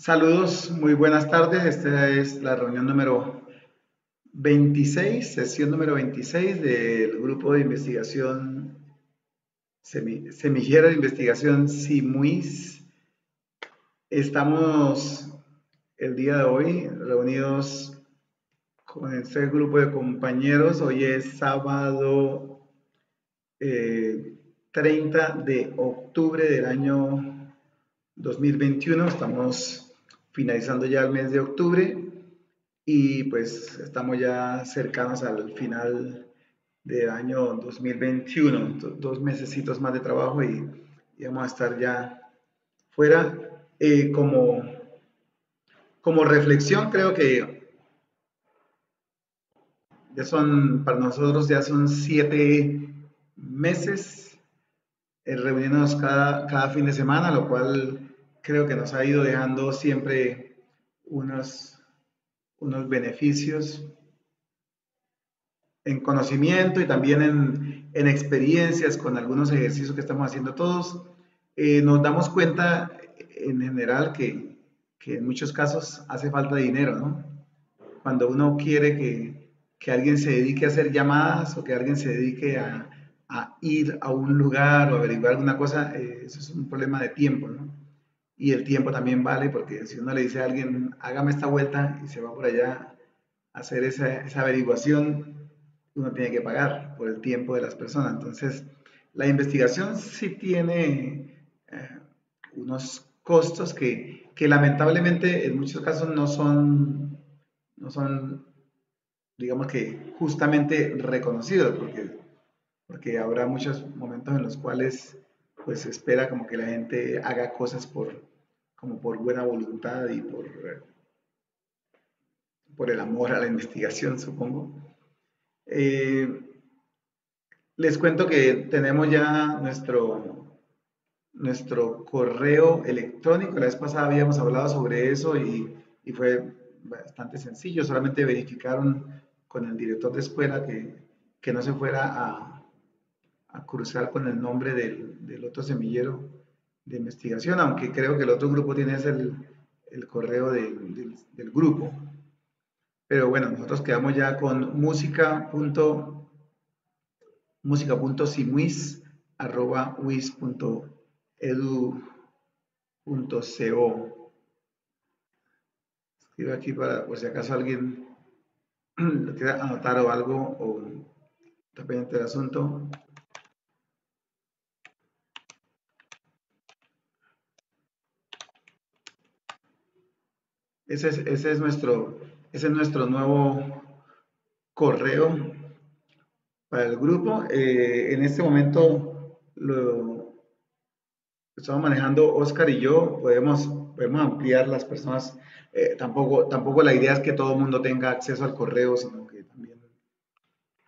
Saludos, muy buenas tardes. Esta es la reunión número 26, sesión número 26 del grupo de investigación semillera de investigación SIMUIS. Estamos el día de hoy reunidos con este grupo de compañeros. Hoy es sábado 30 eh, de octubre del año 2021. Estamos finalizando ya el mes de octubre y pues estamos ya cercanos al final del año 2021, dos mesecitos más de trabajo y, vamos a estar ya fuera. Eh, como, como reflexión creo que ya son, para nosotros ya son siete meses eh, reuniéndonos cada, cada fin de semana, lo cual creo que nos ha ido dejando siempre unos, unos beneficios en conocimiento y también en, en, experiencias con algunos ejercicios que estamos haciendo todos, eh, nos damos cuenta en general que, que, en muchos casos hace falta dinero, ¿no? Cuando uno quiere que, que, alguien se dedique a hacer llamadas o que alguien se dedique a, a ir a un lugar o averiguar alguna cosa, eh, eso es un problema de tiempo, ¿no? Y el tiempo también vale porque si uno le dice a alguien, hágame esta vuelta y se va por allá a hacer esa, esa averiguación, uno tiene que pagar por el tiempo de las personas. Entonces, la investigación sí tiene eh, unos costos que, que, lamentablemente en muchos casos no son, no son, digamos que justamente reconocidos, porque, porque habrá muchos momentos en los cuales pues espera como que la gente haga cosas por, como por buena voluntad y por, por el amor a la investigación, supongo. Eh, les cuento que tenemos ya nuestro, nuestro correo electrónico. La vez pasada habíamos hablado sobre eso y, y fue bastante sencillo. Solamente verificaron con el director de escuela que, que no se fuera a, a, cruzar con el nombre del, otro semillero de investigación, aunque creo que el otro grupo tiene el, el correo del, grupo. Pero bueno, nosotros quedamos ya con música. música.simuis.wis.edu.co Escribo aquí para por si acaso alguien lo quiera anotar o algo o está pendiente del asunto. Ese es, ese es nuestro ese es nuestro nuevo correo para el grupo. Eh, en este momento lo estamos manejando Oscar y yo. Podemos, podemos ampliar las personas. Eh, tampoco, tampoco la idea es que todo el mundo tenga acceso al correo, sino que también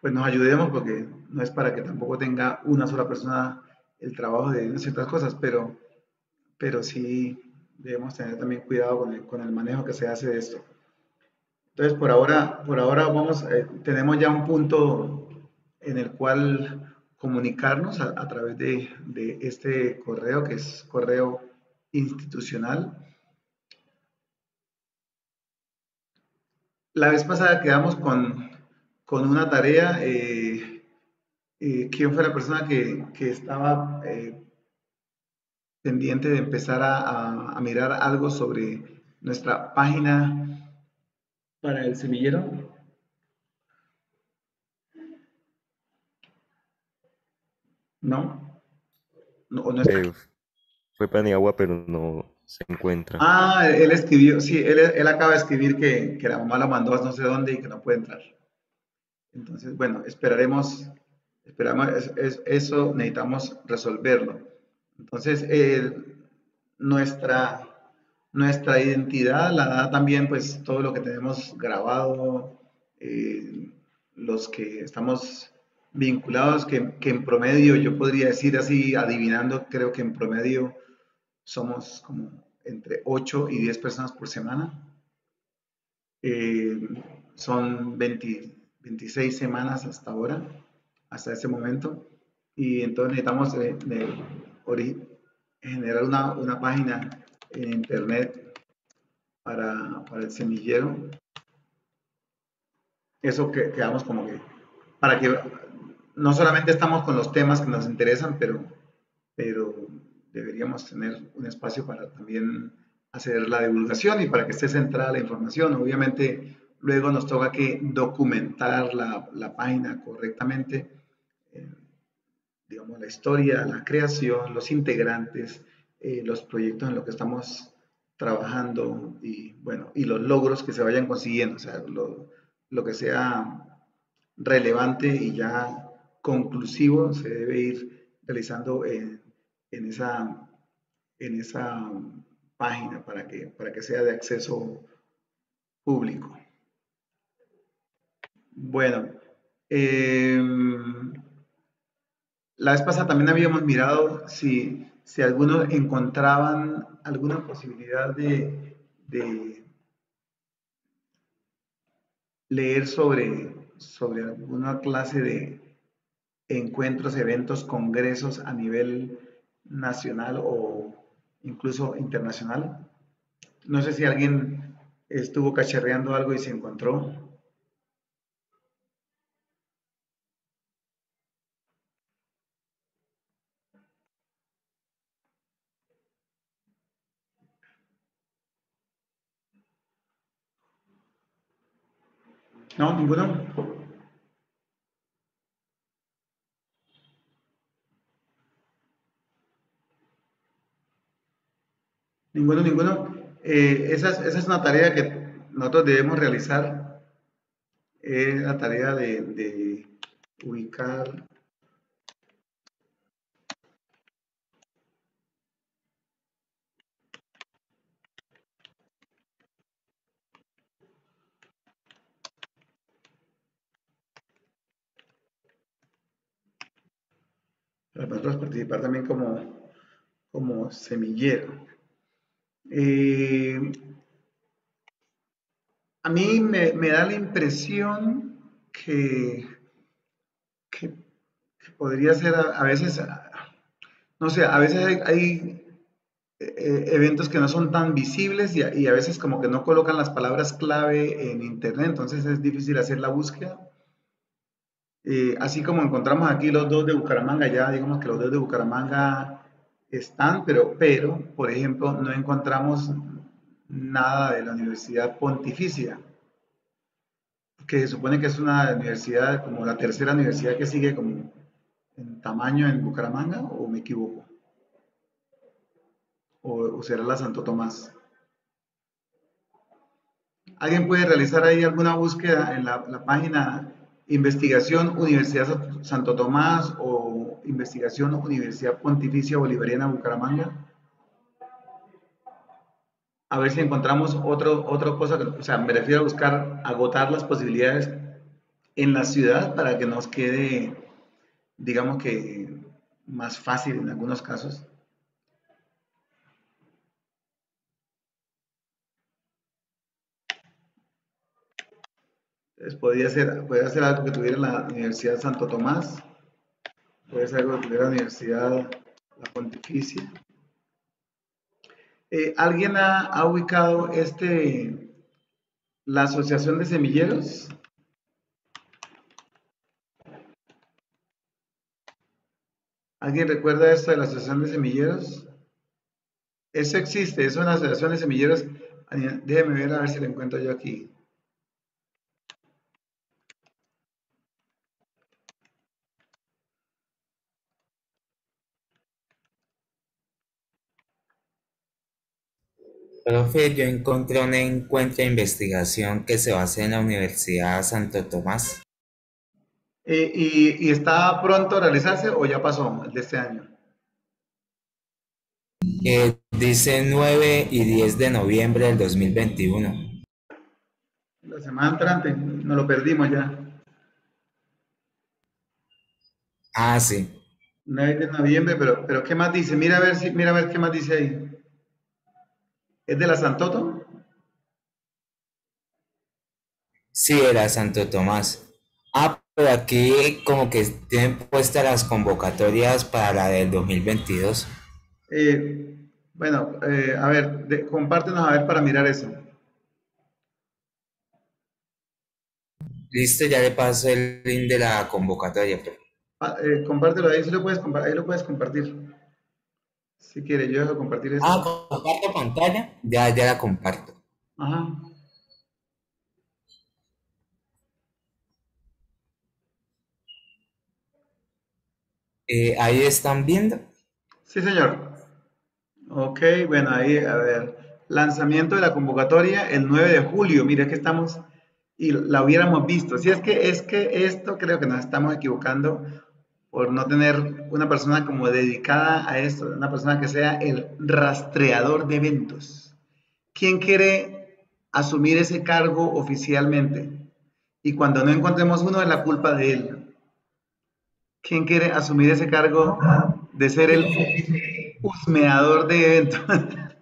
pues nos ayudemos porque no es para que tampoco tenga una sola persona el trabajo de ciertas cosas, pero, pero sí debemos tener también cuidado con el, con el manejo que se hace de esto. Entonces, por ahora, por ahora vamos, eh, tenemos ya un punto en el cual comunicarnos a, través de, de, este correo, que es correo institucional. La vez pasada quedamos con, con una tarea. Eh, eh, ¿Quién fue la persona que, que estaba pendiente de empezar a, a mirar algo sobre nuestra página para el semillero? ¿No? no, no eh, fue Paniagua, pero no se encuentra. Ah, él escribió, sí, él, él acaba de escribir que, que, la mamá lo mandó a no sé dónde y que no puede entrar. Entonces, bueno, esperaremos, esperamos, es, eso necesitamos resolverlo. Entonces, eh, nuestra nuestra identidad la da también pues todo lo que tenemos grabado, eh, los que estamos vinculados, que, que, en promedio yo podría decir así, adivinando, creo que en promedio somos como entre 8 y 10 personas por semana. Eh, son 20, 26 semanas hasta ahora, hasta ese momento. Y entonces necesitamos generar una, una página en internet para, para el semillero. Eso que quedamos como que, para que no solamente estamos con los temas que nos interesan, pero, pero deberíamos tener un espacio para también hacer la divulgación y para que esté centrada la información. Obviamente, luego nos toca que documentar la, la página correctamente, eh, digamos, la historia, la creación, los integrantes, eh, los proyectos en los que estamos trabajando y, bueno, y los logros que se vayan consiguiendo, o sea, lo, lo que sea relevante y ya conclusivo se debe ir realizando en, en esa, en esa página para que, para que sea de acceso público. Bueno, em, la vez pasada también habíamos mirado si, si algunos encontraban alguna posibilidad de, leer sobre, sobre alguna clase de encuentros, eventos, congresos a nivel nacional o incluso internacional. No sé si alguien estuvo cacharreando algo y se encontró. No, ninguno. Ninguno, ninguno. Eh, esa, es, una tarea que nosotros debemos realizar. Es la tarea de, ubicar para nosotros participar también como, como semillero. Eh, a mí me, da la impresión que, podría ser a, veces, no sé, a veces hay, eh, eventos que no son tan visibles y a, veces como que no colocan las palabras clave en internet, entonces es difícil hacer la búsqueda. Eh, así como encontramos aquí los dos de Bucaramanga, ya digamos que los dos de Bucaramanga están, pero, pero, por ejemplo, no encontramos nada de la Universidad Pontificia, que se supone que es una universidad, como la tercera universidad que sigue como en tamaño en Bucaramanga, o me equivoco. O, será la Santo Tomás. ¿Alguien puede realizar ahí alguna búsqueda en la, la página Investigación Universidad Santo Tomás o Investigación Universidad Pontificia Bolivariana Bucaramanga. A ver si encontramos otro, otra cosa, o sea, me refiero a buscar agotar las posibilidades en la ciudad para que nos quede, digamos que, más fácil en algunos casos. Entonces, podría ser algo que tuviera la Universidad Santo Tomás, puede ser algo que tuviera la Universidad La Pontificia. Eh, ¿Alguien ha, ubicado este, la Asociación de Semilleros? ¿Alguien recuerda esto de la Asociación de Semilleros? Eso existe, es una asociación de semilleros. Déjeme ver a ver si lo encuentro yo aquí. Profe, yo encontré un encuentro de investigación que se va a hacer en la Universidad Santo Tomás. Eh, y, está pronto a realizarse o ya pasó el de este año? Eh, dice 9 y 10 de noviembre del 2021. La semana entrante, nos lo perdimos ya. Ah, sí. 9 de noviembre, pero, pero ¿qué más dice? Mira a ver si, mira a ver qué más dice ahí. ¿Es de la Santoto? Sí, era Santo Tomás. Ah, pero aquí como que tienen puestas las convocatorias para la del 2022. Eh, bueno, eh, a ver, compártenos a ver para mirar eso. Listo, ya le paso el link de la convocatoria. Pues. Ah, eh, compártelo ahí, sí lo puedes, ahí lo puedes compartir. Si quieres, yo dejo compartir esto. Ah, comparto pantalla. Ya, ya la comparto. Ajá. Eh, ahí están viendo. Sí, señor. Ok, bueno, ahí, a ver. Lanzamiento de la convocatoria el 9 de julio. Mira que estamos y la hubiéramos visto. Si es que es que esto creo que nos estamos equivocando por no tener una persona como dedicada a esto, una persona que sea el rastreador de eventos. ¿Quién quiere asumir ese cargo oficialmente? Y cuando no encontremos uno, es la culpa de él. ¿Quién quiere asumir ese cargo de ser el husmeador de eventos?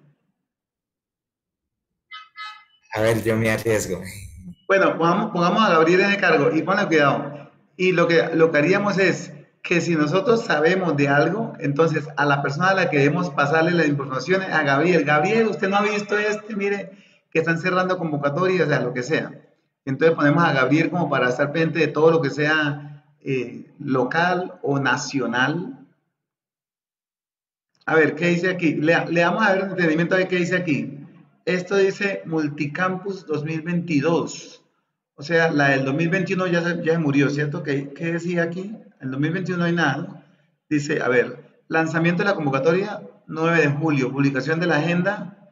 A ver, yo me arriesgo. Bueno, pongamos, pongamos a Gabriel en el cargo y ponle cuidado. Y lo que, lo que haríamos es que si nosotros sabemos de algo, entonces a la persona a la que debemos pasarle las informaciones, a Gabriel, Gabriel, usted no ha visto este, mire, que están cerrando convocatorias, o sea, lo que sea. Entonces ponemos a Gabriel como para estar pendiente de todo lo que sea eh, local o nacional. A ver, ¿qué dice aquí? Le, le vamos a ver un entendimiento de qué dice aquí. Esto dice Multicampus 2022. O sea, la del 2021 ya se, ya se murió, ¿cierto? ¿Qué, ¿Qué, decía aquí? El 2021 no hay nada. Dice, a ver, lanzamiento de la convocatoria 9 de julio, publicación de la agenda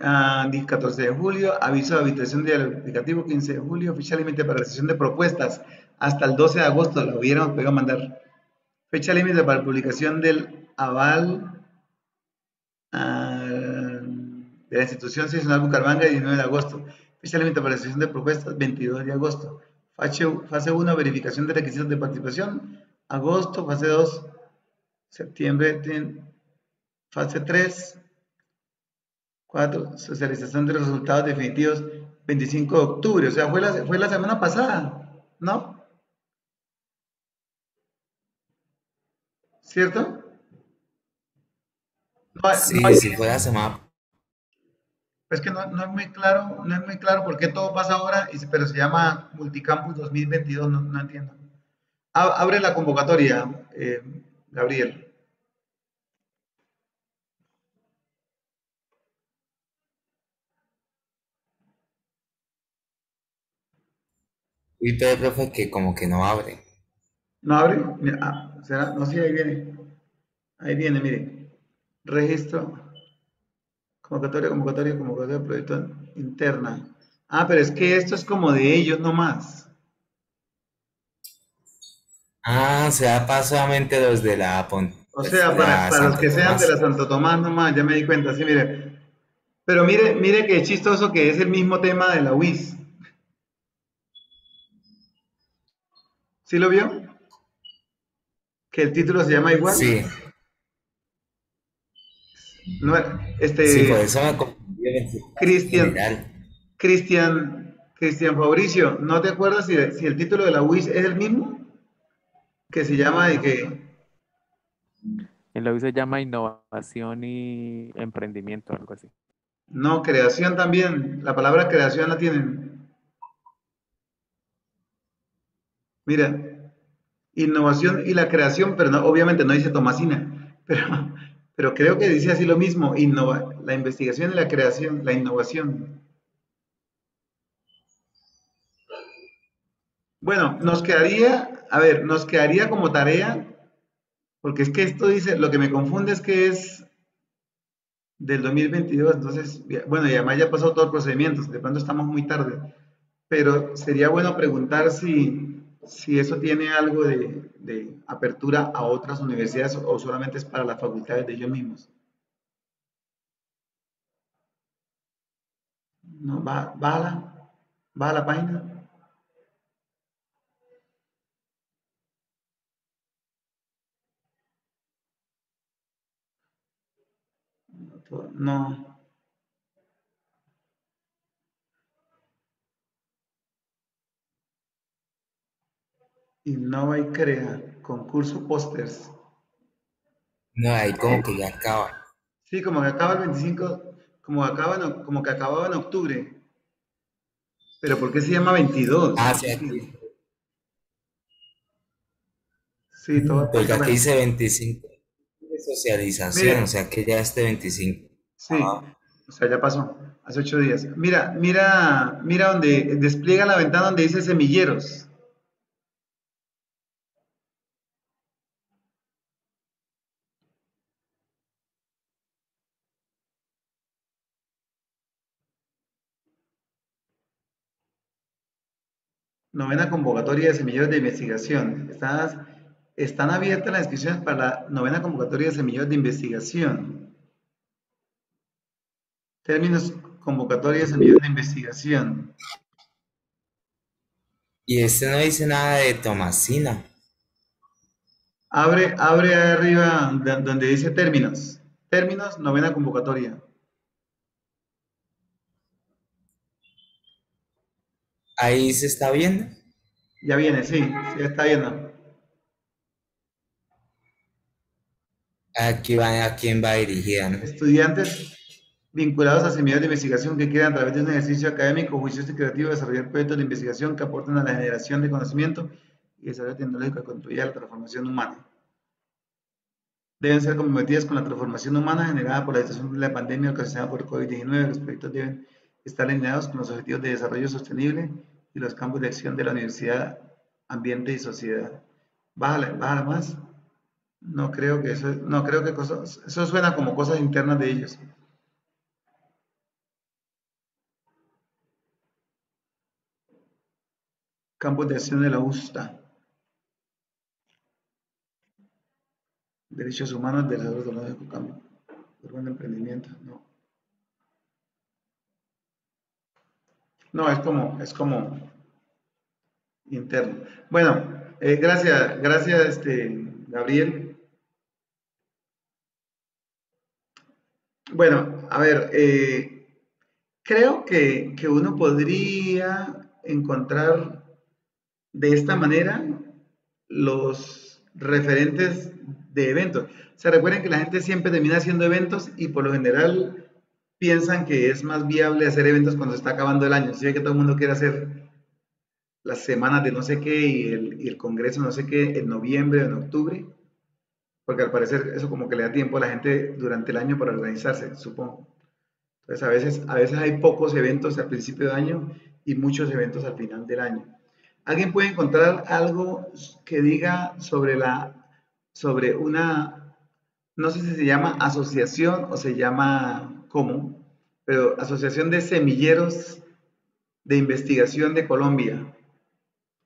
uh, 14 de julio, aviso de habitación del aplicativo 15 de julio, fecha límite para recepción de propuestas hasta el 12 de agosto, lo hubiéramos podido mandar. Fecha límite para publicación del aval uh, de la institución seccional Bucaramanga 19 de agosto. Fecha límite para la sesión de propuestas, 22 de agosto. Fase 1, verificación de requisitos de participación, agosto. Fase 2, septiembre. Fase 3, 4, socialización de resultados definitivos, 25 de octubre. O sea, fue la, fue la semana pasada, ¿no? ¿Cierto? No, sí, no hay, sí, fue la semana es que no, no, es muy claro, no es muy claro por qué todo pasa ahora, pero se llama Multicampus 2022, no, no entiendo. Abre la convocatoria, eh, Gabriel. Y todo profe que como que no abre. ¿No abre? Mira, ah, ¿será? No, sí, ahí viene. Ahí viene, mire. Registro. Convocatoria, convocatoria, convocatoria, proyecto interna. Ah, pero es que esto es como de ellos nomás. Ah, o sea, pasamente los de la... O sea, para, para los que sean de la Santo Tomás nomás, ya me di cuenta, sí, mire. Pero mire, mire qué chistoso que es el mismo tema de la UIS. ¿Sí lo vio? Que el título se llama igual. Sí. No, este, sí, por eso me Cristian, Cristian, Cristian Fabricio, ¿no te acuerdas si, si, el título de la UIS es el mismo? Que se llama de que... En la UIS se llama Innovación y Emprendimiento, algo así. No, creación también. La palabra creación la tienen. Mira, innovación y la creación, pero no, obviamente no dice Tomasina, pero pero creo que dice así lo mismo, la investigación y la creación, la innovación. Bueno, nos quedaría, a ver, nos quedaría como tarea, porque es que esto dice, lo que me confunde es que es del 2022, entonces, bueno, y además ya pasó todo el procedimiento, de pronto estamos muy tarde, pero sería bueno preguntar si, si eso tiene algo de, de, apertura a otras universidades o solamente es para las facultades de ellos mismos. No, va, va, la, va a la página. No. Innova y crea, concurso pósters. No, ahí como que ya acaba. Sí, como que acaba el 25, como, acaba en, como que acababa en octubre. Pero ¿por qué se llama 22? Ah, sí, aquí, Sí, todo. porque aquí dice 25 de socialización, o sea que ya este 25. Sí, o sea, ya pasó, hace ocho días. Mira, mira, mira donde despliega la ventana donde dice semilleros. Novena convocatoria de semilleros de investigación. Estás- están abiertas las inscripciones para la novena convocatoria de semilleros de investigación. Términos convocatoria de semilleros de investigación. Y este no dice nada de Tomasina. Abre, abre arriba de- donde dice términos. Términos, novena convocatoria. Ahí se está viendo. Ya viene, sí, ya está viendo. Aquí va, a quién va dirigida, ¿no? Estudiantes vinculados a semilleros de investigación que quieran a través de un ejercicio académico, juicioso y creativo desarrollar proyectos de investigación que aporten a la generación de conocimiento y desarrollo tecnológico que contribuya a la transformación humana. Deben ser comprometidas con la transformación humana generada por la situación de la pandemia ocasionada por COVID-19. Los proyectos deben estar alineados con los objetivos de desarrollo sostenible y los campos de acción de la universidad, ambiente y sociedad. Bájale más. No creo que eso, no creo que eso suena como cosas internas de ellos. Campos de acción de la USTA. Derechos humanos, desarrollo tecnológico, cambio, de emprendimiento, no. No, es como, es como interno. Bueno, eh, gracias, gracias, este, Gabriel. Bueno, a ver, eh, creo que, que uno podría encontrar de esta manera los referentes de eventos. O sea, recuerden que la gente siempre termina haciendo eventos y por lo general piensan que es más viable hacer eventos cuando se está acabando el año. Si ve que todo el mundo quiere hacer las semanas de no sé qué y el, y el congreso no sé qué en noviembre o en octubre, porque al parecer eso como que le da tiempo a la gente durante el año para organizarse, supongo. Entonces a veces, a veces hay pocos eventos al principio de año y muchos eventos al final del año. ¿Alguien puede encontrar algo que diga sobre la, sobre una, no sé si se llama asociación o se llama cómo, pero Asociación de Semilleros de Investigación de Colombia?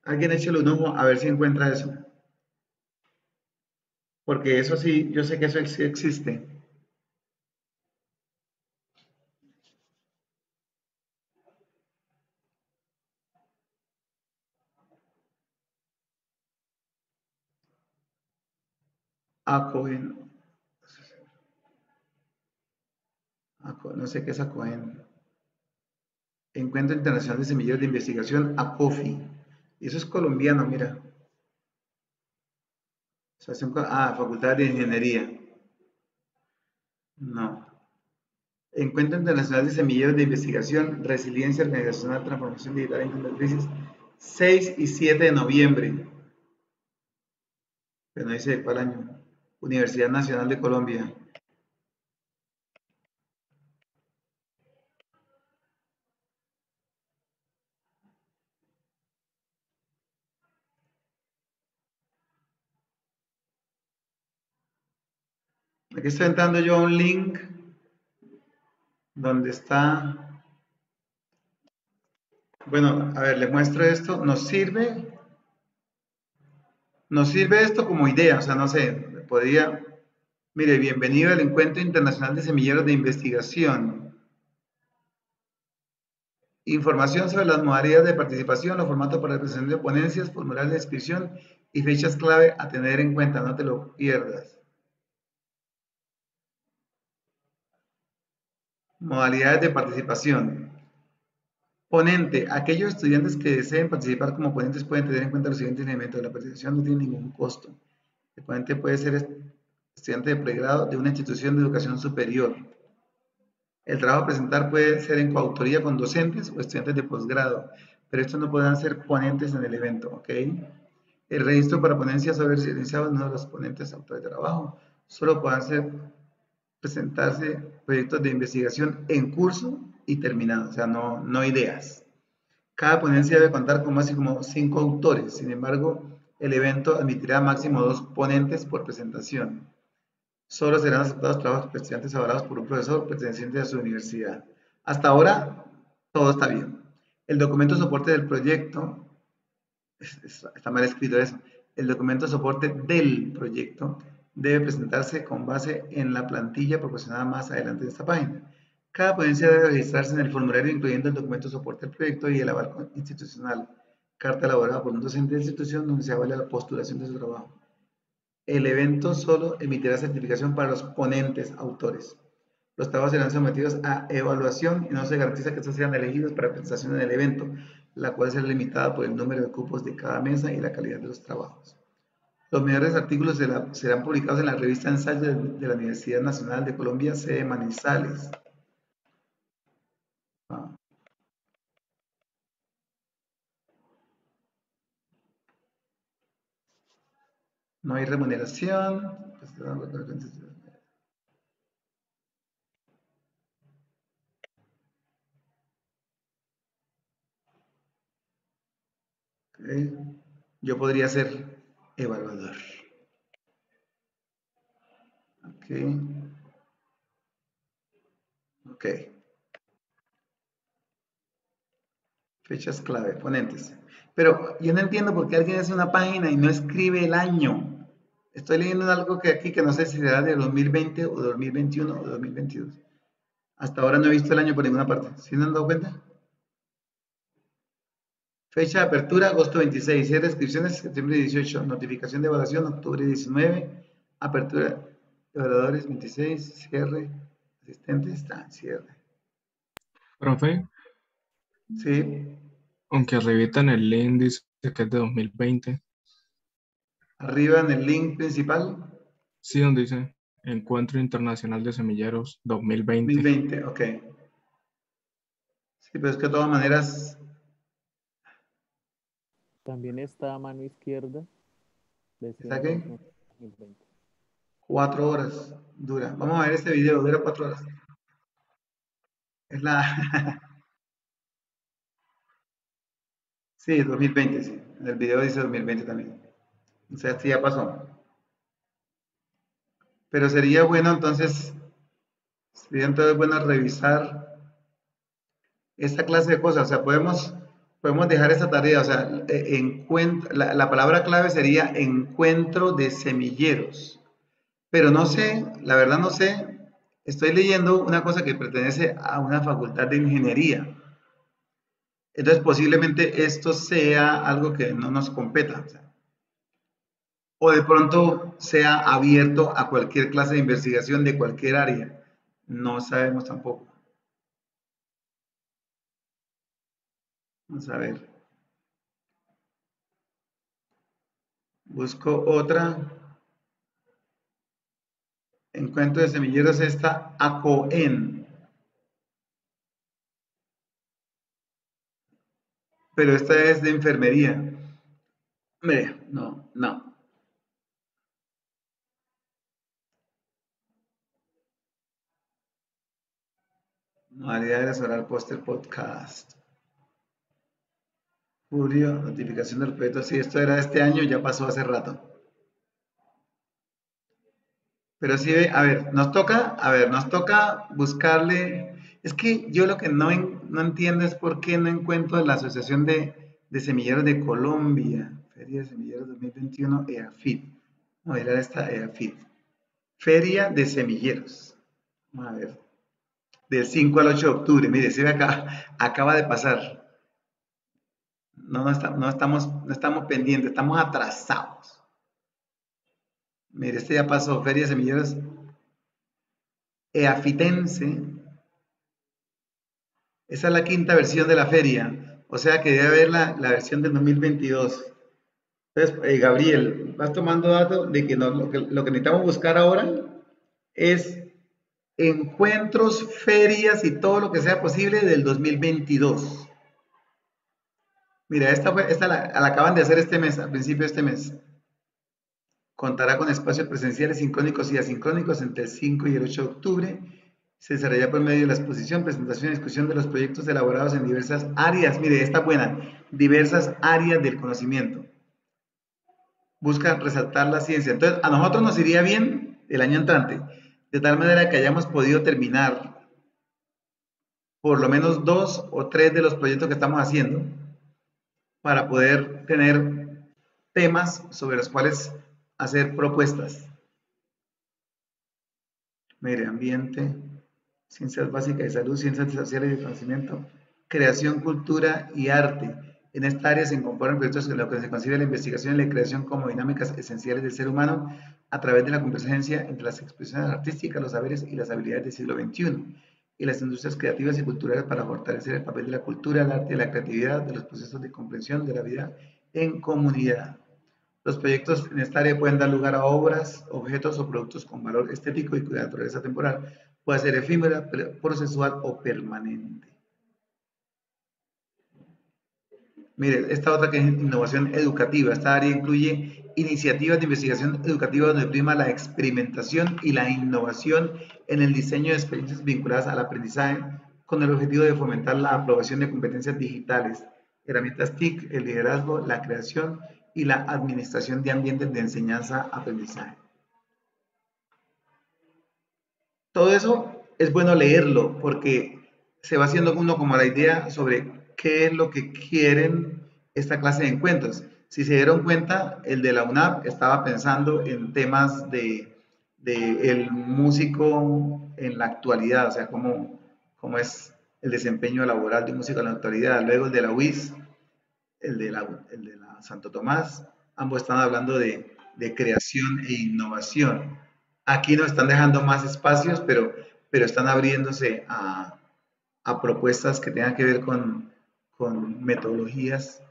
Alguien échale un ojo a ver si encuentra eso. Porque eso sí, yo sé que eso existe. ACOEN. No sé qué es ACOEN. Encuentro Internacional de Semilleros de Investigación, ACOFI. Y eso es colombiano, mira. Ah, Facultad de Ingeniería. No. Encuentro Internacional de Semilleros de Investigación, Resiliencia Organizacional, Transformación Digital en Crisis, 6 y 7 de noviembre. Pero no dice de cuál año. Universidad Nacional de Colombia. Aquí estoy entrando yo a un link donde está. Bueno, a ver, les muestro esto. Nos sirve. Nos sirve esto como idea, o sea, no sé, podría. Mire, bienvenido al Encuentro Internacional de Semilleros de Investigación. Información sobre las modalidades de participación, los formatos para la presentación de ponencias, formularios de inscripción y fechas clave a tener en cuenta, no te lo pierdas. Modalidades de participación. Ponente. Aquellos estudiantes que deseen participar como ponentes pueden tener en cuenta los siguientes elementos. La participación no tiene ningún costo. El ponente puede ser estudiante de pregrado de una institución de educación superior. El trabajo a presentar puede ser en coautoría con docentes o estudiantes de posgrado, pero estos no podrán ser ponentes en el evento, ¿ok? El registro para ponencias sobre realizado uno de los ponentes autores de trabajo. Solo pueden ser presentarse proyectos de investigación en curso y terminado, o sea, no, no ideas. Cada ponencia debe contar con máximo cinco autores, sin embargo, el evento admitirá máximo dos ponentes por presentación. Solo serán aceptados trabajos de estudiantes avalados por un profesor perteneciente a su universidad. Hasta ahora, todo está bien. El documento soporte del proyecto, está mal escrito eso, el documento soporte del proyecto debe presentarse con base en la plantilla proporcionada más adelante de esta página. Cada ponencia debe registrarse en el formulario incluyendo el documento soporte del proyecto y el aval institucional, carta elaborada por un docente de institución donde se avala la postulación de su trabajo. El evento solo emitirá certificación para los ponentes, autores. Los trabajos serán sometidos a evaluación y no se garantiza que estos sean elegidos para presentación en el evento, la cual será limitada por el número de cupos de cada mesa y la calidad de los trabajos. Los mejores artículos serán publicados en la revista Ensayo de, la Universidad Nacional de Colombia, sede Manizales. Ah. No hay remuneración. Yo podría ser evaluador. Ok. Ok. Fechas clave, ponentes. Pero yo no entiendo por qué alguien hace una página y no escribe el año. Estoy leyendo algo que aquí que no sé si será de 2020 o 2021 o 2022. Hasta ahora no he visto el año por ninguna parte. ¿Sí no han dado cuenta? Fecha de apertura, agosto 26. Cierre de inscripciones, septiembre 18. Notificación de evaluación, octubre 19. Apertura de evaluadores, 26. Cierre. Asistentes, está, cierre. Profe. Sí. Aunque en el link dice que es de 2020. Arriba en el link principal. Sí, donde dice Encuentro Internacional de Semilleros 2020. 2020, ok. Sí, pero es que de todas maneras también está a mano izquierda. ¿Está qué? Cuatro horas dura. Vamos a ver este video, dura cuatro horas. Es la... sí, 2020, sí. En el video dice 2020 también. O sea, sí ya pasó. Pero sería bueno entonces, sería entonces bueno revisar esta clase de cosas. O sea, podemos podemos dejar esa tarea, o sea, e, la, la, palabra clave sería encuentro de semilleros. Pero no sé, la verdad no sé, estoy leyendo una cosa que pertenece a una facultad de ingeniería. Entonces posiblemente esto sea algo que no nos competa. O de pronto sea abierto a cualquier clase de investigación de cualquier área. No sabemos tampoco. Vamos a ver. Busco otra. Encuentro de semilleros esta ACOEN. Pero esta es de enfermería. Mire, no, no. Modalidades oral póster podcast. Julio, notificación del proyecto. Si esto era este año, ya pasó hace rato. Pero sí, a ver, nos toca, a ver, nos toca buscarle. Es que yo lo que no, no entiendo es por qué no encuentro la Asociación de, Semilleros de Colombia, Feria de Semilleros 2021, EAFIT. Vamos a ver esta EAFIT. Feria de Semilleros. Vamos a ver. Del 5 al 8 de octubre. Mire, se ve acá, acaba de pasar. No, no, estamos, no estamos pendientes, estamos atrasados. Mire, este ya pasó, Feria Semilleros Eafitense. Esa es la quinta versión de la feria, o sea que debe haber la, versión del 2022. Entonces, eh, Gabriel, vas tomando datos de que, lo, que, lo que necesitamos buscar ahora es encuentros, ferias y todo lo que sea posible del 2022. Mira, esta, fue, esta la, acaban de hacer este mes, al principio de este mes. Contará con espacios presenciales sincrónicos y asincrónicos entre el 5 y el 8 de octubre. Se desarrollará por medio de la exposición, presentación y discusión de los proyectos elaborados en diversas áreas. Mire, esta buena, diversas áreas del conocimiento. Busca resaltar la ciencia. Entonces, a nosotros nos iría bien el año entrante, de tal manera que hayamos podido terminar por lo menos dos o tres de los proyectos que estamos haciendo para poder tener temas sobre los cuales hacer propuestas. Medio ambiente, ciencias básicas de salud, ciencias sociales y de conocimiento, creación, cultura y arte. En esta área se incorporan proyectos en lo que se considera la investigación y la creación como dinámicas esenciales del ser humano a través de la convergencia entre las expresiones artísticas, los saberes y las habilidades del siglo XXI y las industrias creativas y culturales para fortalecer el papel de la cultura, el arte y la creatividad de los procesos de comprensión de la vida en comunidad. Los proyectos en esta área pueden dar lugar a obras, objetos o productos con valor estético y cuya naturaleza temporal puede ser efímera, procesual o permanente. Mire, esta otra que es innovación educativa. Esta área incluye iniciativas de investigación educativa donde prima la experimentación y la innovación en el diseño de experiencias vinculadas al aprendizaje con el objetivo de fomentar la aprobación de competencias digitales, herramientas TIC, el liderazgo, la creación y la administración de ambientes de enseñanza-aprendizaje. Todo eso es bueno leerlo porque se va haciendo uno como la idea sobre qué es lo que quieren esta clase de encuentros. Si se dieron cuenta, el de la UNAP estaba pensando en temas de, el músico en la actualidad, o sea, cómo, cómo es el desempeño laboral de un músico en la actualidad. Luego el de la UIS, el de la, el de la Santo Tomás, ambos están hablando de, de, creación e innovación. Aquí nos están dejando más espacios, pero, pero están abriéndose a, a propuestas que tengan que ver con, con metodologías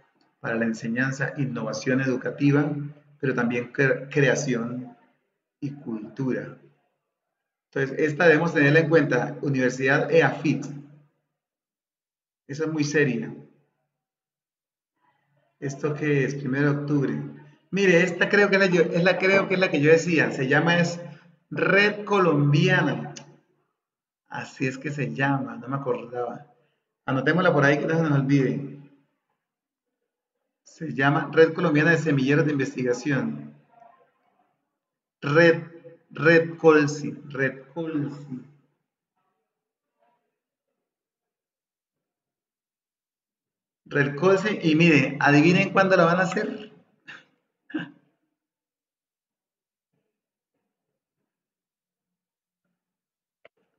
para la enseñanza, innovación educativa, pero también creación y cultura. Entonces, esta debemos tenerla en cuenta, Universidad EAFIT. Esa es muy seria. ¿Esto qué es? Primero de octubre. Mire, esta creo que es la, es la, creo que es la que yo decía. Se llama es Red Colombiana. Así es que se llama, no me acordaba. Anotémosla por ahí que no se nos olvide. Se llama Red Colombiana de Semilleros de Investigación. Red, Red Colsi, Red Colsi. Red Colsi, y mire, adivinen cuándo la van a hacer.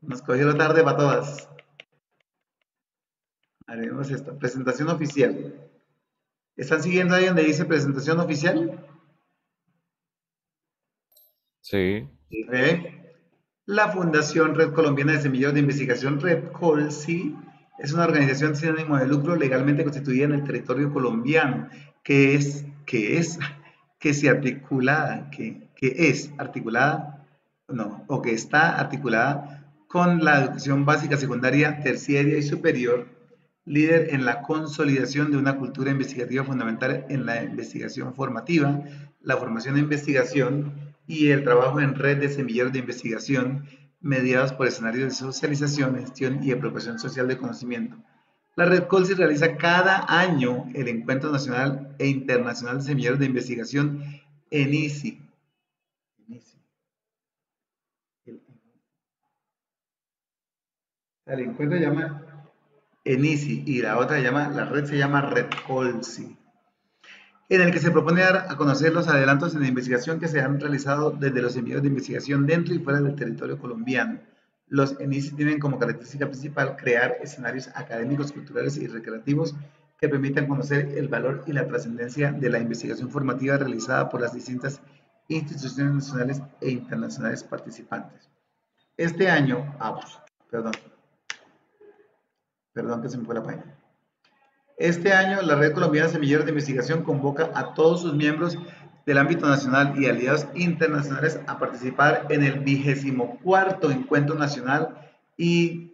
Nos cogieron tarde para todas. Haremos esta. Presentación oficial. ¿Están siguiendo ahí donde dice presentación oficial? Sí. La Fundación Red Colombiana de Semilleros de Investigación, Red Colsi, es una organización sin ánimo de lucro legalmente constituida en el territorio colombiano, que es, que es, que se articulada, que, que es articulada, no, o que está articulada con la educación básica, secundaria, terciaria y superior líder en la consolidación de una cultura investigativa fundamental en la investigación formativa, la formación de investigación y el trabajo en red de semilleros de investigación mediados por escenarios de socialización, gestión y apropiación social de conocimiento. La Red COLSI realiza cada año el Encuentro Nacional e Internacional de Semilleros de Investigación en ICI. El encuentro llama ENISI y la otra llama, la red se llama Red Colsi, en el que se propone dar a conocer los adelantos en la investigación que se han realizado desde los envíos de investigación dentro y fuera del territorio colombiano. Los ENISI tienen como característica principal crear escenarios académicos, culturales y recreativos que permitan conocer el valor y la trascendencia de la investigación formativa realizada por las distintas instituciones nacionales e internacionales participantes. Este año, ah, pues, perdón, Perdón que se me fue la página. Este año, la Red Colombiana Semilleros de Investigación convoca a todos sus miembros del ámbito nacional y aliados internacionales a participar en el vigésimo cuarto encuentro nacional y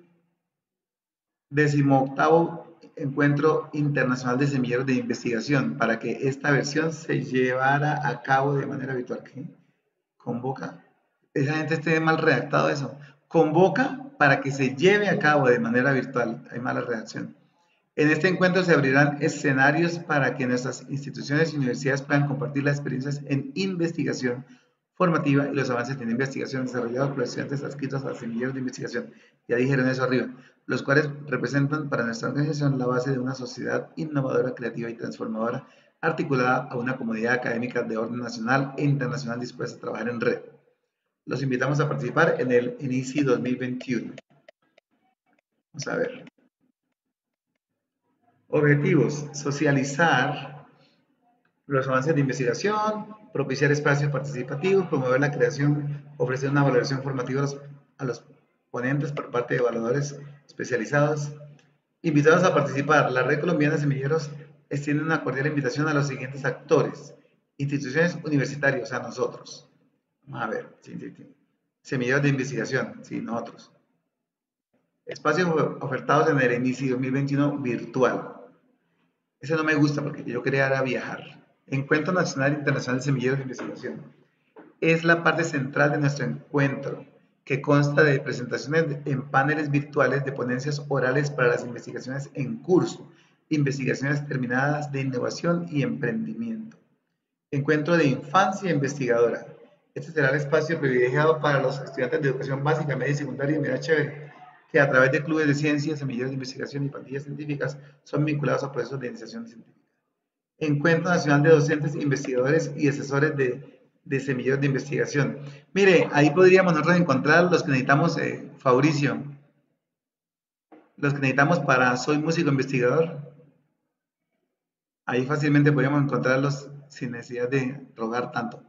decimoctavo encuentro internacional de semilleros de investigación para que esta versión se llevara a cabo de manera habitual. ¿Qué? Convoca. Esa gente esté mal redactado eso. Convoca para que se lleve a cabo de manera virtual. Hay mala redacción. En este encuentro se abrirán escenarios para que nuestras instituciones y universidades puedan compartir las experiencias en investigación formativa y los avances en investigación desarrollados por estudiantes adscritos a semilleros de investigación. Ya dijeron eso arriba, los cuales representan para nuestra organización la base de una sociedad innovadora, creativa y transformadora, articulada a una comunidad académica de orden nacional e internacional dispuesta a trabajar en red. Los invitamos a participar en el INICI 2021. Vamos a ver. Objetivos, socializar los avances de investigación, propiciar espacios participativos, promover la creación, ofrecer una valoración formativa a los, ponentes por parte de evaluadores especializados. Invitados a participar, la Red Colombiana de Semilleros extiende una cordial invitación a los siguientes actores, instituciones universitarias, a nosotros. A ver, semilleros de investigación, sí, nosotros. Espacios ofertados en el inicio 2021 virtual. Ese no me gusta porque yo quería era viajar. Encuentro Nacional e Internacional de Semilleros de Investigación. Es la parte central de nuestro encuentro, que consta de presentaciones en paneles virtuales de ponencias orales para las investigaciones en curso, investigaciones terminadas de innovación y emprendimiento. Encuentro de infancia investigadora. Este será el espacio privilegiado para los estudiantes de educación básica, media y secundaria y mira chévere que a través de clubes de ciencias, semilleros de investigación y pandillas científicas son vinculados a procesos de iniciación científica. Encuentro Nacional de Docentes, Investigadores y Asesores de, de Semilleros de Investigación. Mire, ahí podríamos nosotros encontrar los que necesitamos, eh, Fabricio, los que necesitamos para Soy Músico Investigador. Ahí fácilmente podríamos encontrarlos sin necesidad de rogar tanto.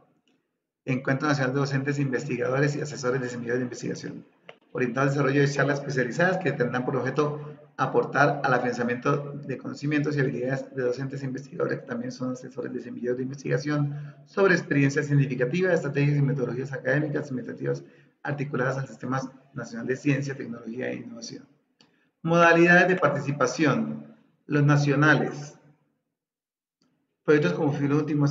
Encuentro Nacional de Docentes, Investigadores y Asesores de Semilleros de Investigación orientado al desarrollo de charlas especializadas que tendrán por objeto aportar al afianzamiento de conocimientos y habilidades de docentes e investigadores que también son asesores de semilleros de investigación sobre experiencias significativas, estrategias y metodologías académicas y administrativas articuladas al Sistema Nacional de Ciencia, Tecnología e Innovación. Modalidades de participación. Los nacionales. Proyectos como fin último,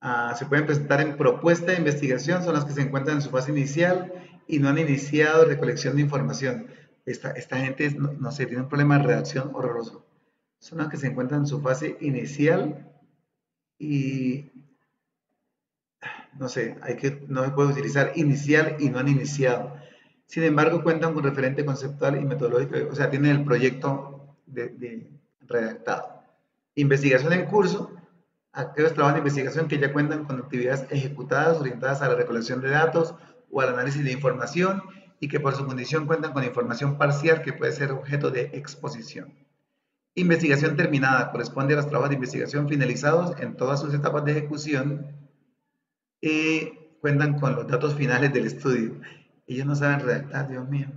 Ah, se pueden presentar en propuesta de investigación, son las que se encuentran en su fase inicial y no han iniciado recolección de información. Esta, esta gente, no, sé, tiene un problema de redacción horroroso. Son las que se encuentran en su fase inicial y, no sé, hay que, no se puede utilizar inicial y no han iniciado. Sin embargo, cuentan con referente conceptual y metodológico, o sea, tienen el proyecto de redactado. Investigación en curso, aquellos trabajos de investigación que ya cuentan con actividades ejecutadas orientadas a la recolección de datos o al análisis de información y que por su condición cuentan con información parcial que puede ser objeto de exposición. Investigación terminada corresponde a los trabajos de investigación finalizados en todas sus etapas de ejecución y cuentan con los datos finales del estudio. Ellos no saben redactar, Dios mío.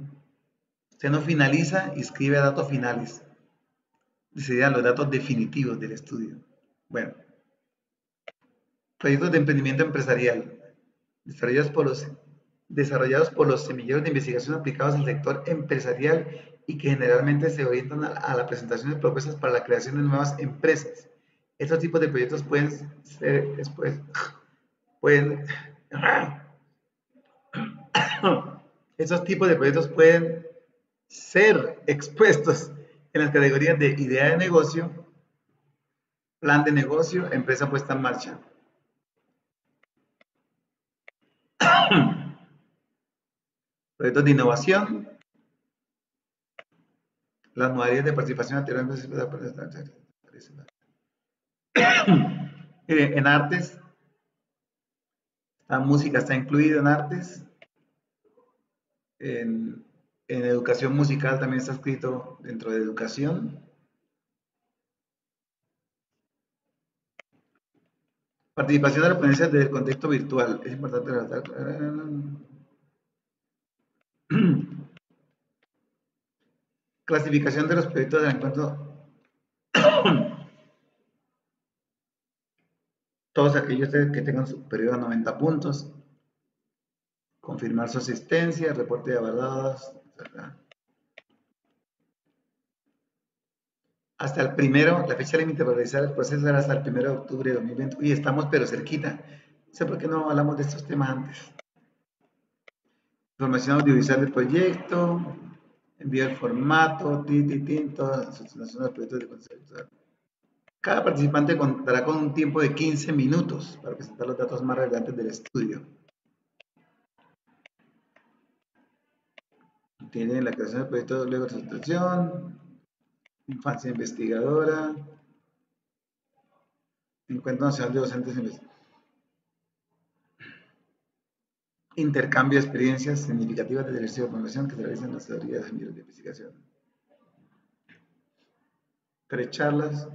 Usted no finaliza y escribe datos finales. Serían los datos definitivos del estudio. Bueno, proyectos de emprendimiento empresarial desarrollados por los, desarrollados por los semilleros de investigación aplicados al sector empresarial y que generalmente se orientan a, la presentación de propuestas para la creación de nuevas empresas. Estos tipos de proyectos pueden ser después, pueden, estos tipos de proyectos pueden ser expuestos en las categorías de idea de negocio, plan de negocio, empresa puesta en marcha. Proyectos de innovación. Las modalidades de participación anteriormente en artes. La música está incluida en artes. En educación musical también está escrito dentro de educación. Participación de la ponencia del contexto virtual. Es importante Clasificación de los proyectos del encuentro. todos aquellos que tengan superior a 90 puntos, confirmar su asistencia, reporte de avalados, hasta el primero, la fecha límite para realizar el proceso era hasta el primero de octubre de 2020. Y estamos pero cerquita. No sé por qué no hablamos de estos temas antes. Información audiovisual del proyecto, envío el formato, tinto, asociación de proyectos de concepto. Cada participante contará con un tiempo de 15 minutos para presentar los datos más relevantes del estudio. Tiene la creación del proyecto luego de situación, infancia investigadora, encuentro nacional de docentes investigadores. intercambio de experiencias significativas de ejercicio de formación que se realizan en las teorías de investigación. Tres charlas.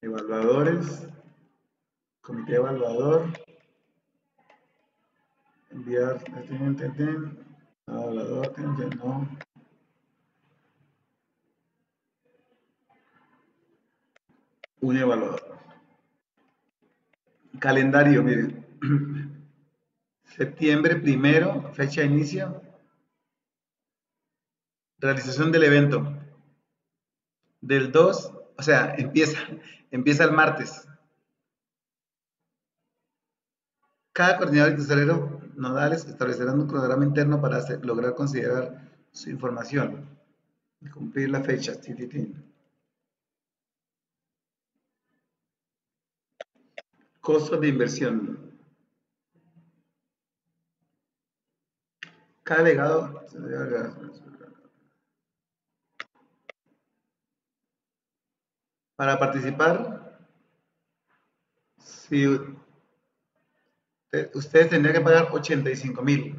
Evaluadores. Comité evaluador. Enviar. Evaluador. No. Un evaluador. Calendario, miren. Septiembre primero, fecha de inicio. Realización del evento. Del 2, o sea, empieza, empieza el martes. Cada coordinador y tesorero nodales establecerán un programa interno para lograr considerar su información cumplir la fecha. Costos de inversión. Cada legado para participar, ustedes tendrían que pagar 85 mil,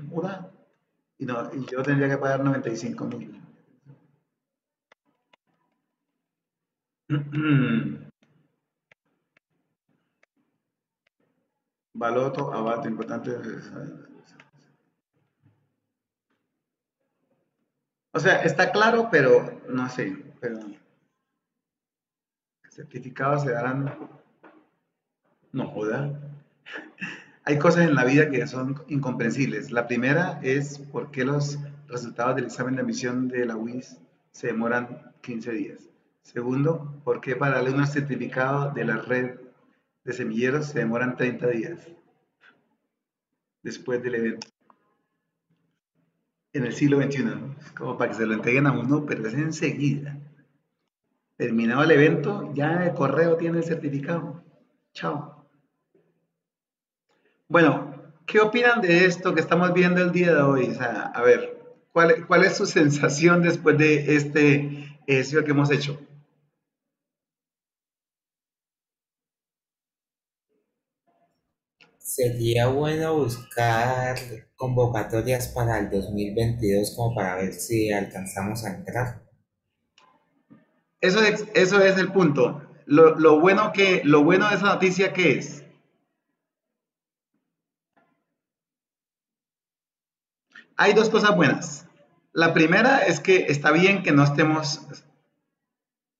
y, no, y yo tendría que pagar 95 mil. Baloto, Abato, importante. O sea, está claro, pero no sé, certificados se darán. No joda. Hay cosas en la vida que son incomprensibles. La primera es por qué los resultados del examen de admisión de la UIS se demoran 15 días. Segundo, por qué para darle un certificado de la red de semilleros se demoran 30 días después del evento. En el siglo XXI, como para que se lo entreguen a uno, pero es enseguida. Terminado el evento, ya el correo tiene el certificado. Chao. Bueno, ¿qué opinan de esto que estamos viendo el día de hoy? A ver, ¿cuál, cuál es su sensación después de este ejercicio que hemos hecho? Sería bueno buscar convocatorias para el 2022 como para ver si alcanzamos a entrar. Eso es, eso es el punto. Lo, bueno que, lo bueno de esa noticia, ¿qué es? Hay dos cosas buenas. La primera es que está bien que no estemos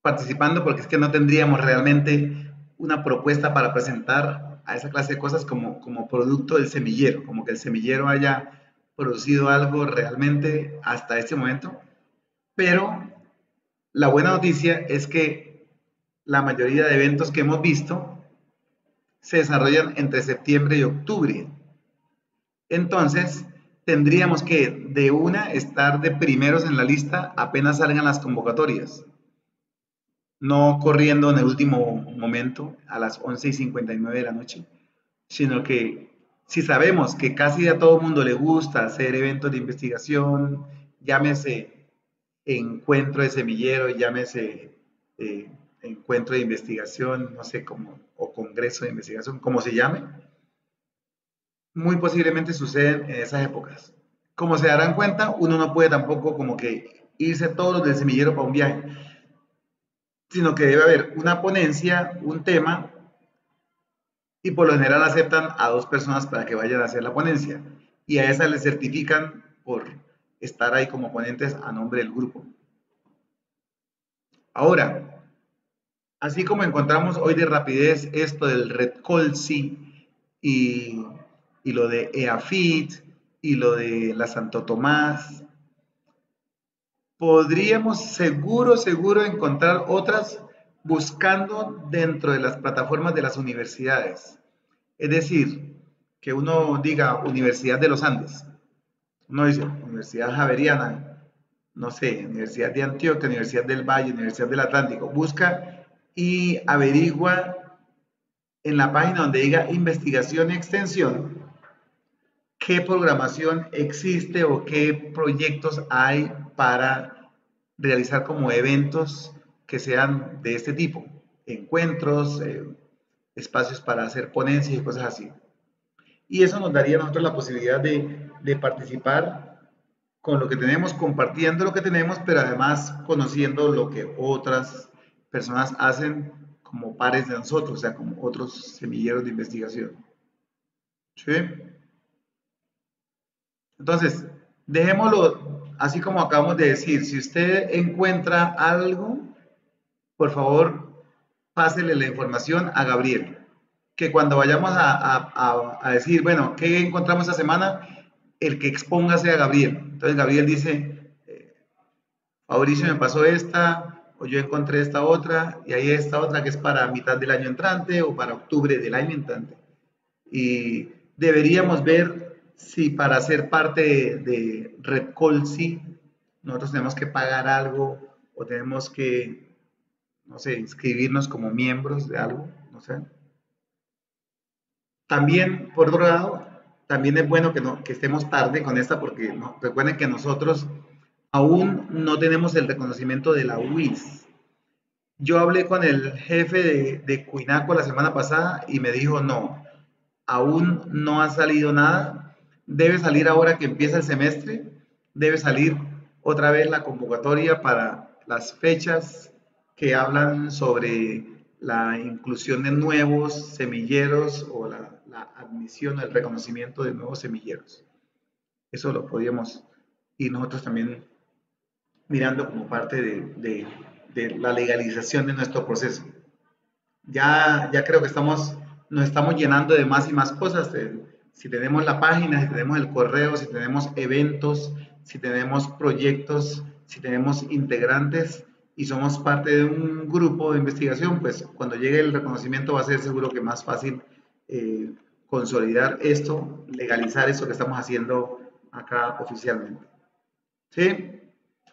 participando porque es que no tendríamos realmente una propuesta para presentar a esa clase de cosas como, como producto del semillero, como que el semillero haya producido algo realmente hasta este momento. Pero la buena noticia es que la mayoría de eventos que hemos visto se desarrollan entre septiembre y octubre. Entonces, tendríamos que de una estar de primeros en la lista apenas salgan las convocatorias no corriendo en el último momento a las 11 y 59 de la noche, sino que si sabemos que casi a todo mundo le gusta hacer eventos de investigación, llámese encuentro de semillero, llámese eh, encuentro de investigación, no sé cómo, o congreso de investigación, como se llame, muy posiblemente suceden en esas épocas. Como se darán cuenta, uno no puede tampoco como que irse todos los del semillero para un viaje sino que debe haber una ponencia, un tema, y por lo general aceptan a dos personas para que vayan a hacer la ponencia, y a esa le certifican por estar ahí como ponentes a nombre del grupo. Ahora, Así como encontramos hoy de rapidez esto del Red Colsi y, y lo de EAFIT y lo de la Santo Tomás, podríamos seguro, seguro encontrar otras buscando dentro de las plataformas de las universidades. Es decir, que uno diga Universidad de los Andes, uno dice Universidad Javeriana, no sé, Universidad de Antioquia, Universidad del Valle, Universidad del Atlántico, busca y averigua en la página donde diga investigación y extensión qué programación existe o qué proyectos hay para realizar como eventos que sean de este tipo, encuentros, eh, espacios para hacer ponencias y cosas así. Y eso nos daría a nosotros la posibilidad de, de participar con lo que tenemos, compartiendo lo que tenemos, pero además conociendo lo que otras personas hacen como pares de nosotros, o sea, como otros semilleros de investigación. ¿Sí? Entonces, dejémoslo así como acabamos de decir. Si usted encuentra algo, por favor, pásele la información a Gabriel. Que cuando vayamos a, decir, bueno, ¿qué encontramos esta semana? El que exponga sea Gabriel. Entonces Gabriel dice, eh, Mauricio me pasó esta, o yo encontré esta otra, y ahí esta otra que es para mitad del año entrante o para octubre del año entrante. Y deberíamos ver si para ser parte de, de Red Colsi nosotros tenemos que pagar algo o tenemos que no sé, inscribirnos como miembros de algo, no sé. También, por otro lado, también es bueno que, no, que estemos tarde con esta porque no, recuerden que nosotros aún no tenemos el reconocimiento de la UIS. Yo hablé con el jefe de, de Cuinaco la semana pasada y me dijo, no, aún no ha salido nada, debe salir ahora que empieza el semestre, debe salir otra vez la convocatoria para las fechas que hablan sobre la inclusión de nuevos semilleros o la, admisión, el reconocimiento de nuevos semilleros. Eso lo podríamos ir nosotros también mirando como parte de, la legalización de nuestro proceso. Ya, ya creo que estamos, nos estamos llenando de más y más cosas. Si tenemos la página, si tenemos el correo, si tenemos eventos, si tenemos proyectos, si tenemos integrantes, y somos parte de un grupo de investigación, pues cuando llegue el reconocimiento va a ser seguro que más fácil eh, consolidar esto, legalizar esto que estamos haciendo acá oficialmente. ¿Sí?